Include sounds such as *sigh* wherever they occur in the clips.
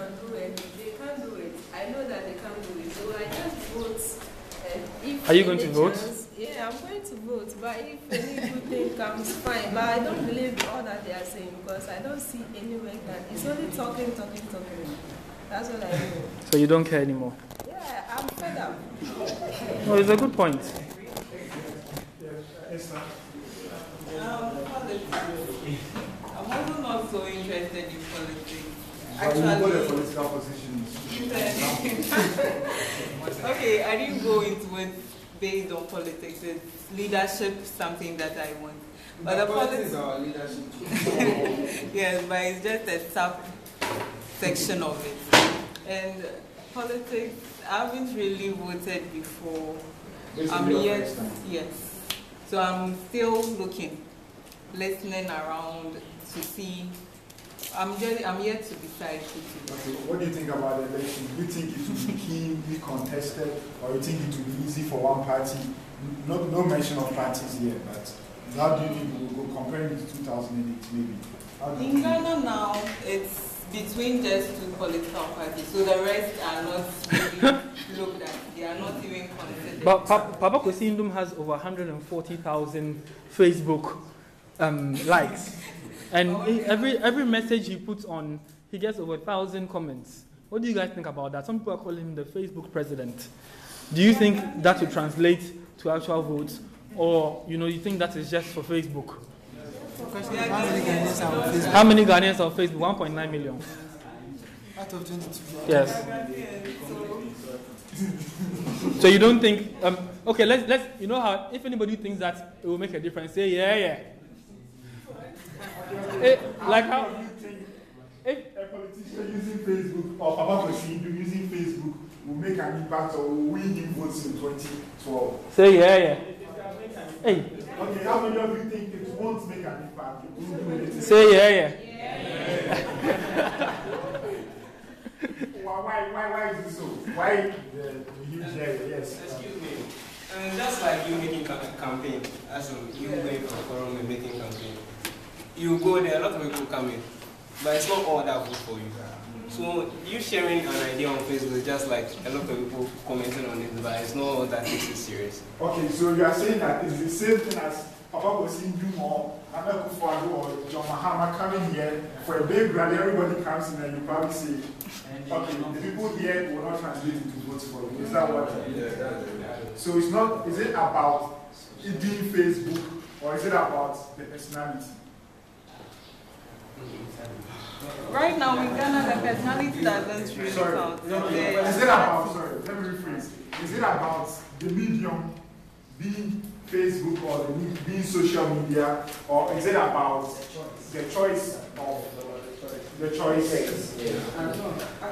can do it. They can't do it. I know that they can't do it. So I just vote. And if Are you going to vote? chance- yeah, I'm going to vote. But if any good thing comes, fine. But I don't believe all that they are saying because I don't see anywhere that it's only talking, talking, talking. That's what I know. So you don't care anymore. Yeah, I'm fed up. No, it's a good point. Um. I'm also not so interested in politics. But you got a Actually, political position. *laughs* okay, I didn't go into it based on politics. It's leadership, something that I want. But the politics, our leadership. *laughs* yes, but it's just a sub section of it. And politics, I haven't really voted before. I'm Basically, yet, yes. So I'm still looking, listening around to see. I'm just, I'm yet to decide Okay, what do you think about the election? Do you think it will be keenly contested, or you think it will be easy for one party? No, no mention of parties here, but how do you think it will go comparing it to 2008 maybe? How In? Ghana now, it's between just two political parties, so the rest are not really *laughs* looked at. They are not even considered. But pa- Papa Kwesi Nduom has over 140,000 Facebook um, likes. And he- every, every message he puts on, he gets over a 1,000 comments. What do you guys think about that? Some people are calling him the Facebook president. Do you think that will translate to actual votes? Or, you know, you think that is just for Facebook? How many Ghanaians are Facebook? How many Ghanaians are on Facebook? 1.9 million. Out of 22. Yes. So you don't think, um, okay, let's, let's, you know how, if anybody thinks that it will make a difference, say, yeah, yeah. Eh, like how, You think if, A politician using Facebook or Papa Kwesi Nduom using Facebook will make an impact or will win him votes in 2012. say, yeah, yeah. Hey, Okay, how many of you think it won't make an impact? It won't do anything? say, yeah, yeah. Why, why, why, why is it so? Why the, the huge area? Yes. Excuse me. And just like you making ca- campaign, as in you going for forum and making campaign, you go there, a lot of people come in, but it's not all that good for you. So you sharing an idea on Facebook is just like a lot of people commenting on it, but it's not all that takes it serious. Okay, so you are saying that it's the same thing as Papa Kwesi Nduom or Nana Akufo-Addo or John Mahama coming here for a big rally. Everybody comes in and you probably say, okay, the people here will not translate into votes for you. Is that what? So it's not. Is it about it being Facebook or is it about the personality? Right now in Ghana, the personality doesn't really Sorry. count. No, no, The- Is it about, sorry, let me rephrase. Is it about the medium being Facebook or the me- being social media, or is it about the choice of the choices? Actually, Yeah. uh,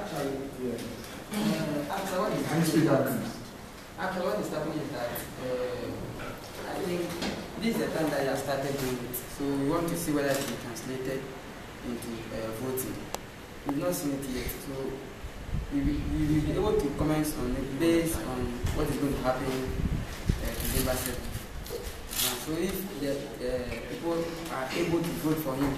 actually, what is Can you speak happening up, is actually what is happening is that uh, I think this is the time that you have started doing it. So we want to see whether it will be translated into uh, voting. We've not seen it yet, so we will be able to comment on it based on what is going to happen uh, December 7th. Uh, so if the uh, people are able to vote for him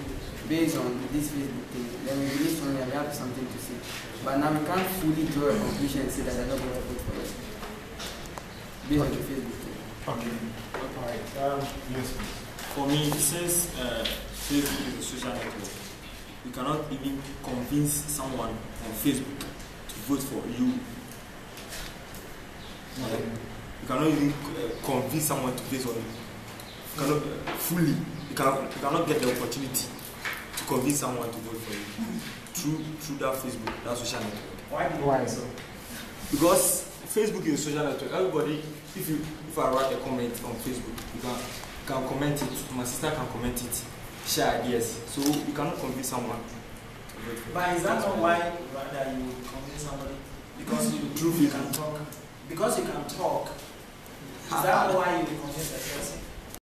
based on this Facebook thing, then we release one and we have something to say. But now we can't fully draw a conclusion and say that they're not going to vote for us based on the Facebook thing. Okay. All right. Um, yes. For me, since uh, Facebook is a social network, you cannot even convince someone on Facebook to vote for you. Like, you cannot even uh, convince someone to vote for you. You cannot uh, fully. You cannot, you cannot get the opportunity to convince someone to vote for you through through that Facebook, that social network. Why? Why so? Because Facebook is a social network. Everybody, if you if I write a comment on Facebook, you can you can comment it. My sister can comment it. Share ideas. So you cannot convince someone. But is that not why rather you convince somebody? Because you, you can talk. Because you can talk. Is that why you convince a person?